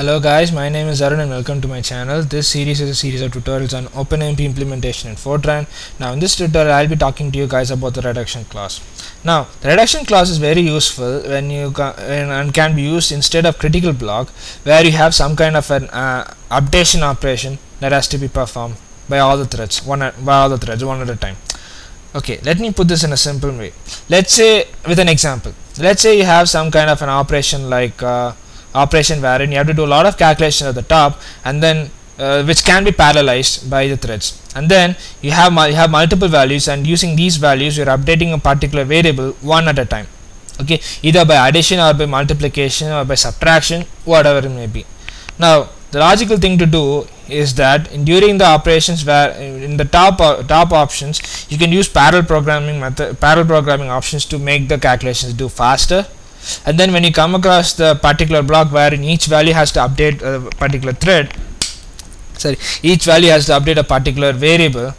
Hello guys, my name is Arun and welcome to my channel. This series is a series of tutorials on OpenMP implementation in Fortran. Now in this tutorial I'll be talking to you guys about the reduction clause. Now the reduction clause is very useful when you and can be used instead of critical block where you have some kind of an uh, updation operation that has to be performed by all the threads one at, by all the threads one at a time. Okay, let me put this in a simple way. Let's say with an example. Let's say you have some kind of an operation like uh, operation wherein you have to do a lot of calculation at the top and then uh, which can be parallelized by the threads. And then you have you have multiple values and using these values you are updating a particular variable one at a time. Okay? Either by addition or by multiplication or by subtraction whatever it may be. Now the logical thing to do is that in, during the operations where in the top uh, top options you can use parallel programming method parallel programming options to make the calculations do faster and then when you come across the particular block wherein each value has to update a particular thread sorry each value has to update a particular variable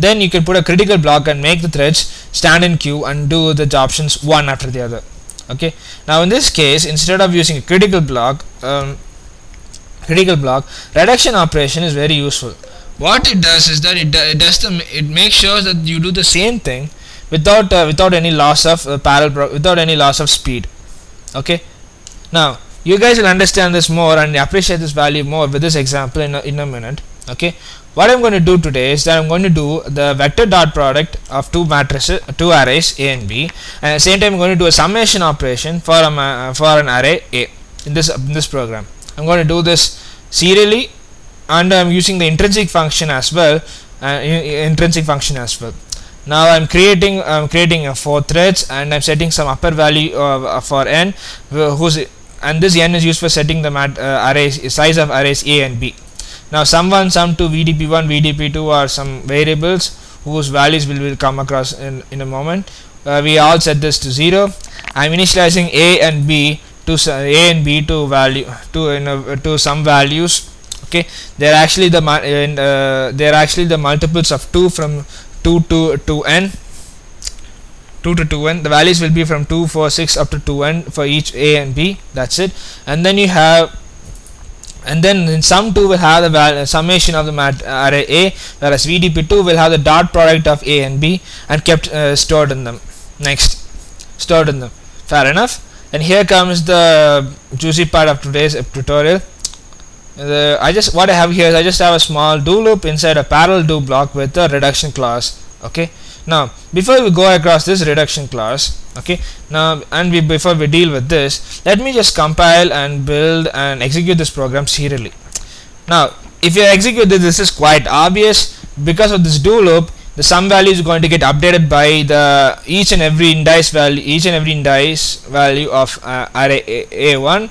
then you can put a critical block and make the threads stand in queue and do the options one after the other. Okay? Now in this case instead of using a critical block um, critical block reduction operation is very useful. What it does is that it, it does the it makes sure that you do the same thing without uh, without any loss of uh, parallel without any loss of speed okay? Now you guys will understand this more and appreciate this value more with this example in a, in a minute. Okay? What I'm going to do today is that I'm going to do the vector dot product of two matrices two arrays A and B. And at the same time I'm going to do a summation operation for a for an array A in this in this program. I'm going to do this serially and I'm using the intrinsic function as well uh, intrinsic function as well now I'm creating I'm creating a four threads and I'm setting some upper value uh, for n whose and this n is used for setting the mat, uh, arrays size of arrays a and b. Now sum1 sum2 vdp1 vdp2 are some variables whose values will, will come across in, in a moment. Uh, we all set this to 0 I'm initializing a and b to a and b to value to you know, to some values. Okay. They're actually the uh, they're actually the multiples of 2 from 2 to 2n 2 to 2n the values will be from 2 4 6 up to 2n for each a and b. That's it. And then you have and then in sum 2 will have the summation of the array a whereas vdp2 will have the dot product of a and b and kept uh, stored in them. Next. Stored in them. Fair enough. And here comes the juicy part of today's tutorial the, I just what I have here is I just have a small do loop inside a parallel do block with a reduction clause okay? Now before we go across this reduction clause okay? Now and we before we deal with this let me just compile and build and execute this program serially. Now if you execute this this is quite obvious. Because of this do loop the sum value is going to get updated by the each and every indice value each and every indice value of uh, array a, a1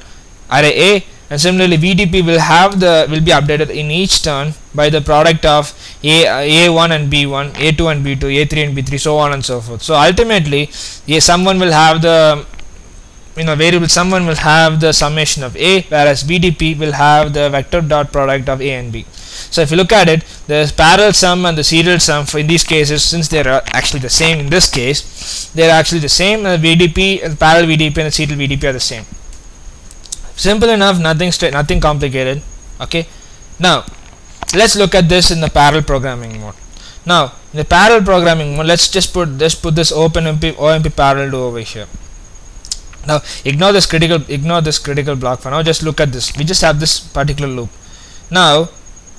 array a and similarly VDP will have the will be updated in each turn by the product of A A1 and B1 A2 and B2 A3 and B3 so on and so forth. So ultimately yeah, sum1 will have the you know variable sum1 will have the summation of A whereas VDP will have the vector dot product of A and B. So if you look at it the parallel sum and the serial sum for in these cases since they are actually the same in this case they are actually the same the VDP the parallel VDP and the serial VDP are the same simple enough nothing straight nothing complicated okay? Now let's look at this in the parallel programming mode. Now in the parallel programming mode let's just put this put this OpenMP OMP parallel do over here. Now ignore this critical ignore this critical block for now just look at this. We just have this particular loop. Now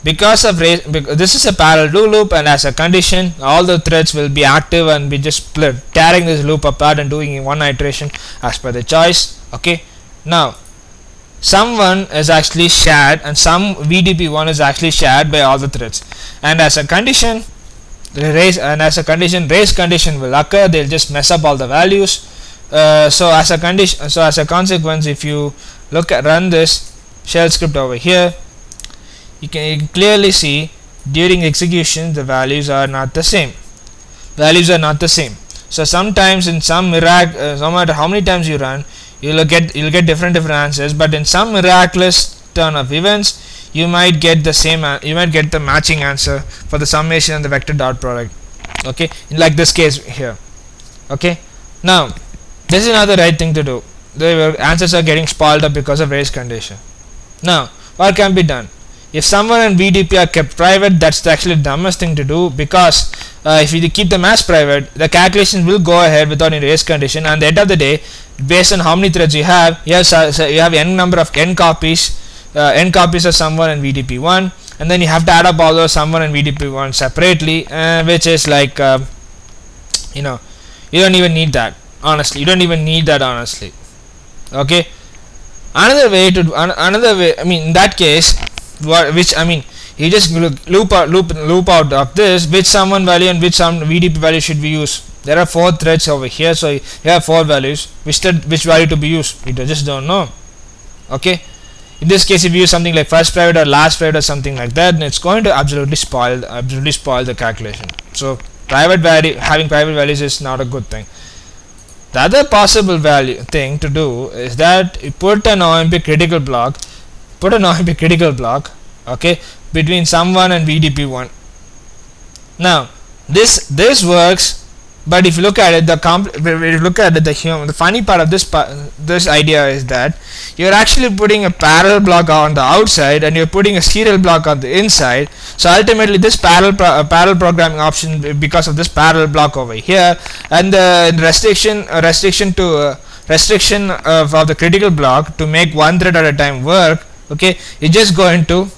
because of this is a parallel do loop and as a condition all the threads will be active and we just split tearing this loop apart and doing one iteration as per the choice okay? Now sum1 is actually shared and some VDP1 is actually shared by all the threads. And as a condition race and as a condition race condition will occur they'll just mess up all the values. Uh, so as a condition so as a consequence if you look at run this shell script over here you can, clearly see during execution the values are not the same. Values are not the same. So sometimes in some mirac uh, no matter how many times you run you'll get you'll get different different answers but in some miraculous turn of events you might get the same uh, you might get the matching answer for the summation and the vector dot product. Okay? Like this case here. Okay? Now this is not the right thing to do. The answers are getting spoiled up because of race condition. Now what can be done if sum1 and VDP are kept private that's actually the dumbest thing to do because uh, if you keep them as private the calculation will go ahead without any race condition. And at the end of the day based on how many threads you have yes uh, so you have n number of n copies uh, n copies of sum1 and VDP1 and then you have to add up all those sum1 and VDP1 separately uh, which is like uh, you know you don't even need that honestly. You don't even need that honestly. Okay? Another way to another way I mean in that case which I mean you just loop out loop loop out of this which sum1 value and which some VDP value should be used. There are four threads over here so you have four values. Which thread, which value to be used? You just don't know. Okay? In this case if you use something like first private or last private or something like that then it's going to absolutely spoil absolutely spoil the calculation. So private value having private values is not a good thing. The other possible value thing to do is that you put an OMP critical block put an OMP critical block okay between sum1 and VDP1 now this this works but if you look at it the comp if you look at it the human the funny part of this this idea is that you're actually putting a parallel block on the outside and you're putting a serial block on the inside. So ultimately this parallel pro uh, parallel programming option because of this parallel block over here and the restriction uh, restriction to uh, restriction of, of the critical block to make one thread at a time work okay? You're just going to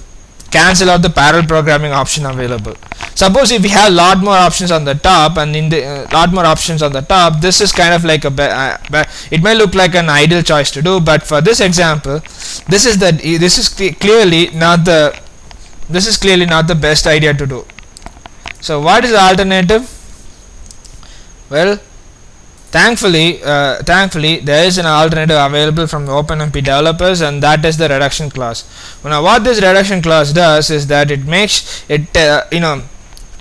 cancel out the parallel programming option available. Suppose if we have lot more options on the top and in the uh, lot more options on the top this is kind of like a uh, it may look like an ideal choice to do but for this example this is the this is clearly not the this is clearly not the best idea to do. So what is the alternative? Well Thankfully, uh, thankfully, there is an alternative available from the OpenMP developers, and that is the reduction clause. Now, what this reduction clause does is that it makes it, uh, you know,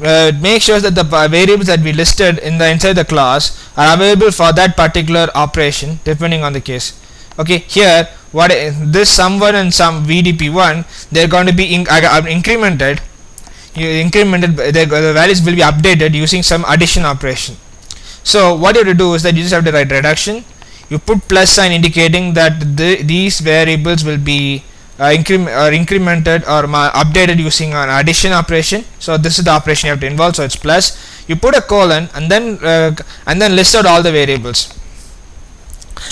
uh, it makes sure that the variables that we listed in the inside the class are available for that particular operation, depending on the case. Okay, here what this sum1 and some VDP1 they're going to be in, uh, incremented. You incremented the values will be updated using some addition operation so what you have to do is that you just have to write reduction. You put plus sign indicating that the, these variables will be uh, incre or incremented or updated using an addition operation. So this is the operation you have to involve. So it's plus. You put a colon and then uh, and then list out all the variables.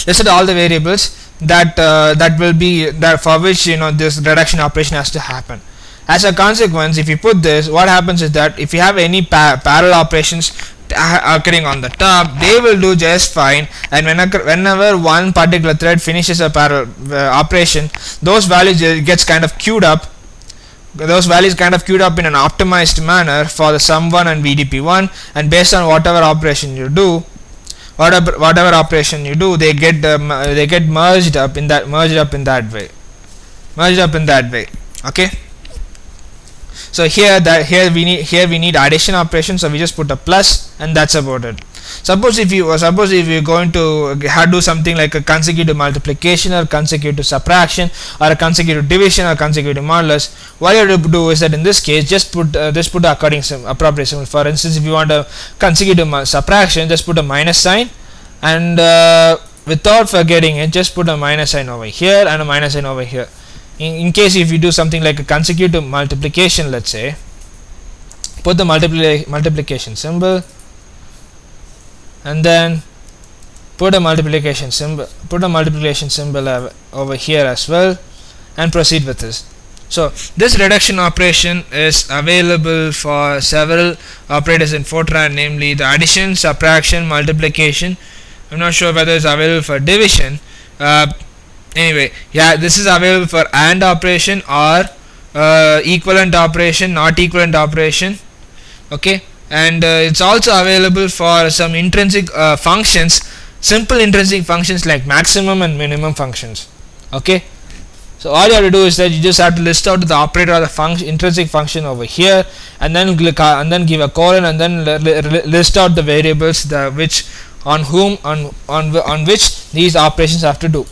List out all the variables that uh, that will be that for which you know this reduction operation has to happen. As a consequence if you put this what happens is that if you have any pa parallel operations occurring on the top. They will do just fine. And when whenever one particular thread finishes a parallel uh, operation those values gets kind of queued up. Those values kind of queued up in an optimized manner for the sum1 and VDP1 and based on whatever operation you do whatever whatever operation you do they get they get merged up in that merged up in that way. Merged up in that way. Okay so here that here we need here we need addition operation so we just put a plus and that's about it. Suppose if you suppose if you're going to do something like a consecutive multiplication or consecutive subtraction or a consecutive division or consecutive modulus what you have to do is that in this case just put uh, just put the according sim appropriate symbol. For instance if you want a consecutive subtraction just put a minus sign and uh, without forgetting it just put a minus sign over here and a minus sign over here in, in case if you do something like a consecutive multiplication let's say put the multipli multiplication symbol and then put a multiplication symbol put a multiplication symbol over here as well and proceed with this. So this reduction operation is available for several operators in Fortran namely the addition subtraction multiplication. I'm not sure whether it's available for division uh, anyway yeah this is available for AND operation or uh, equivalent operation not equivalent operation. Okay? And uh, it's also available for some intrinsic uh, functions simple intrinsic functions like maximum and minimum functions. Okay? So all you have to do is that you just have to list out the operator or the function intrinsic function over here and then click and then give a colon and then list out the variables the which on whom on on on which these operations have to do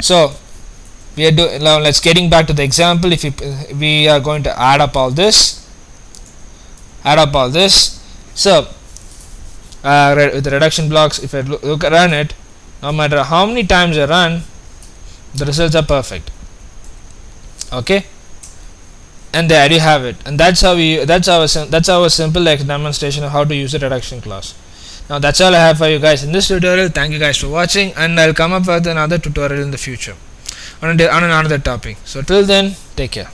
so we are doing now let's getting back to the example. If we, we are going to add up all this add up all this. So uh, with the reduction blocks if I look, run it no matter how many times I run the results are perfect. Okay? And there you have it. And that's how we that's our that's our simple demonstration of how to use a reduction clause now that's all I have for you guys in this tutorial. Thank you guys for watching and I'll come up with another tutorial in the future on, a, on another topic. So till then take care